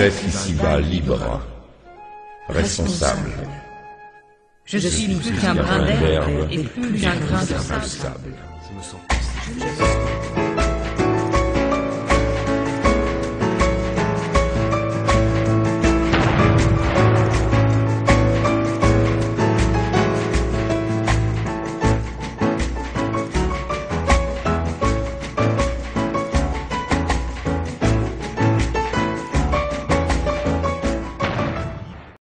êtes ici-bas libre, responsable. Je suis plus qu'un brin d'herbe et plus qu'un grain de sable. Je me sens